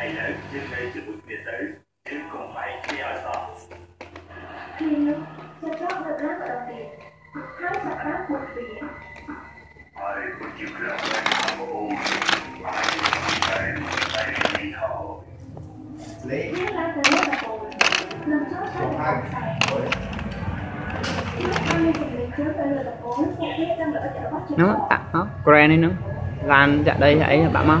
hay là trên đây từ một điện tử chứ không phải khi ở to ai cô chịu lòng với ông u Mãi để tay đi thôi Lý Một hai nó bạn nó grand ấy nó lan dạ đây ấy bạn mau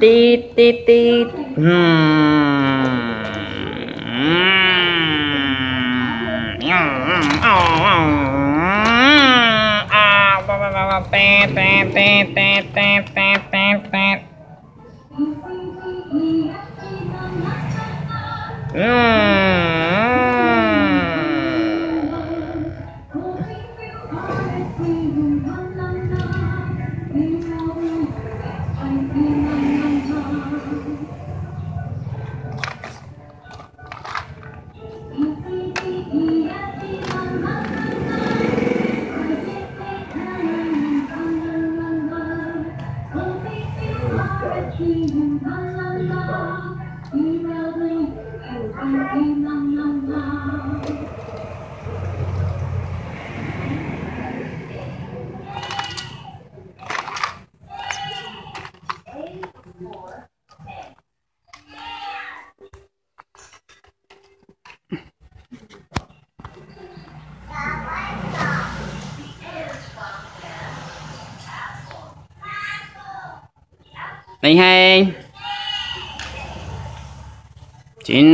Teet, teet, teet. Hmm. Thank you. Này hai Chín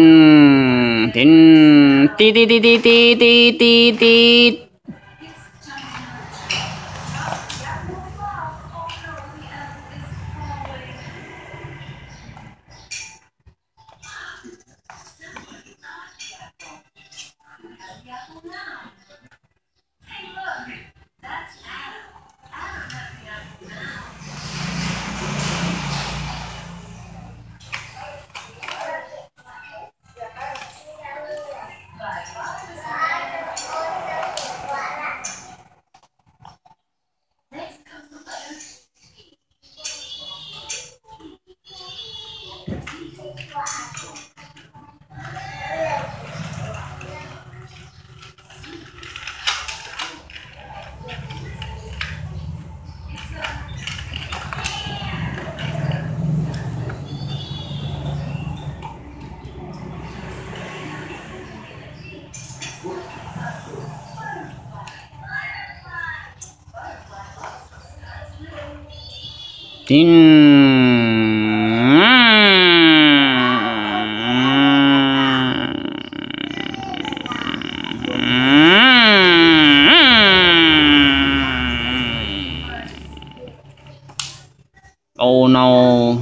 Chín ti ti ti ti ti ti ti ti. Tin. Oh no.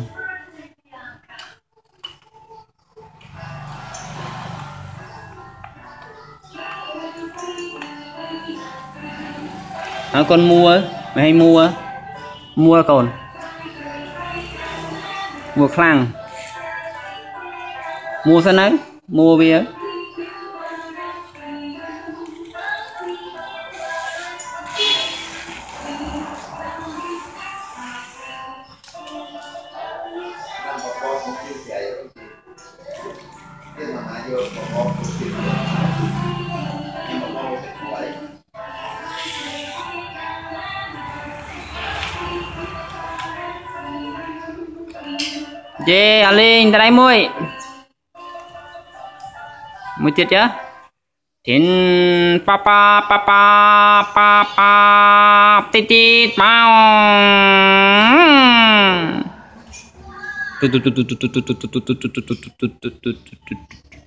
À, con mua mày hay mua mua còn មួខ្លាំងមួសិនទៅមួវា Dê, à Linh, ta đây mui Mui chứ Thiên pa pa pa pa pa pa tít tít bao tu tu tu tu tu tu tu tu tu tu tu tu tu tu tu tu tu tu